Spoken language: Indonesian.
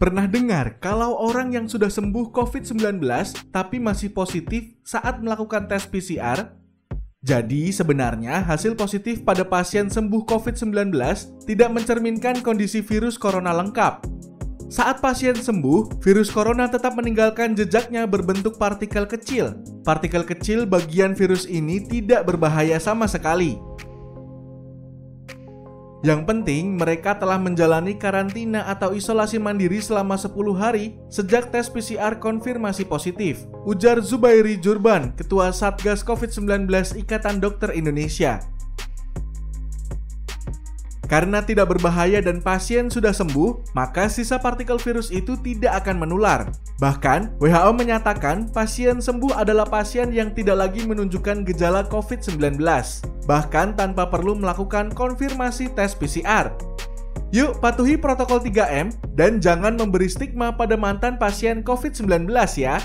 Pernah dengar kalau orang yang sudah sembuh COVID-19 tapi masih positif saat melakukan tes PCR? Jadi sebenarnya hasil positif pada pasien sembuh COVID-19 tidak mencerminkan kondisi virus corona lengkap. Saat pasien sembuh, virus corona tetap meninggalkan jejaknya berbentuk partikel kecil. Partikel kecil bagian virus ini tidak berbahaya sama sekali. Yang penting, mereka telah menjalani karantina atau isolasi mandiri selama 10 hari sejak tes PCR konfirmasi positif. Ujar Zubairi Jurban, Ketua Satgas COVID-19 Ikatan Dokter Indonesia. Karena tidak berbahaya dan pasien sudah sembuh, maka sisa partikel virus itu tidak akan menular. Bahkan, WHO menyatakan pasien sembuh adalah pasien yang tidak lagi menunjukkan gejala COVID-19, bahkan tanpa perlu melakukan konfirmasi tes PCR. Yuk, patuhi protokol 3M dan jangan memberi stigma pada mantan pasien COVID-19 ya.